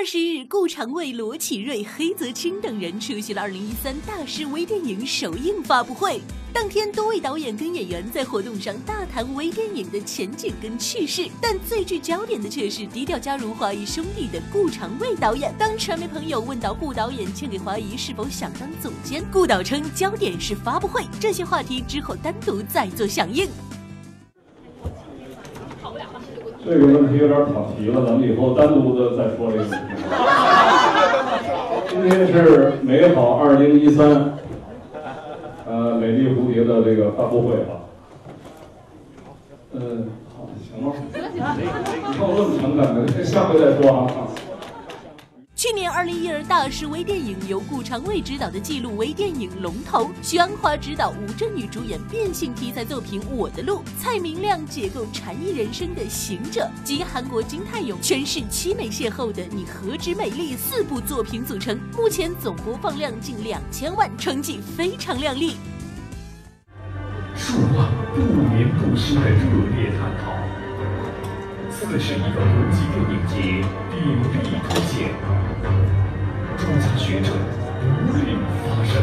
二十日，顾长卫、罗启瑞、黑泽清等人出席了二零一三大师微电影首映发布会。当天，多位导演跟演员在活动上大谈微电影的前景跟趋势，但最具焦点的却是低调加入华谊兄弟的顾长卫导演。当传媒朋友问到顾导演签给华谊是否想当总监，顾导称焦点是发布会，这些话题之后单独再做响应。这个问题有点跑题了，咱们以后单独的再说这个问题。今天是美好二零一三。呃，美丽蝴蝶的这个发布会啊，嗯，好，行了，你看我这么诚恳的，下回再说啊。去年二零一二大师微电影由顾长卫执导的纪录微电影《龙头》，徐安华执导，吴镇宇主演变性题材作品《我的路》，蔡明亮解构禅意人生的《行者》，及韩国金泰勇诠释凄美邂逅的《你何止美丽》四部作品组成，目前总播放量近两千万，成绩非常亮丽。数万不眠不休的热烈探讨，四十一个国际电影节学者独立发声。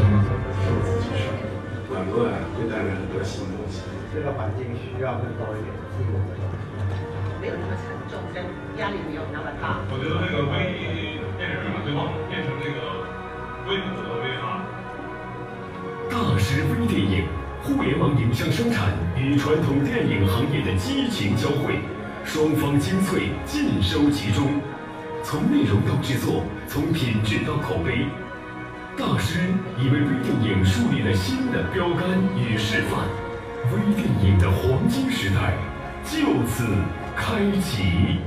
受此之声，很多啊会带来很多新东西。这个环境需要更多一点自我的东西，没有那么沉重，跟压力没有那么大。我觉得那个微电影最后，变成那个微博的微啊。大师微电影。互联网影像生产与传统电影行业的激情交汇，双方精粹尽收其中。从内容到制作，从品质到口碑，大师已为微电影树立了新的标杆与示范。微电影的黄金时代就此开启。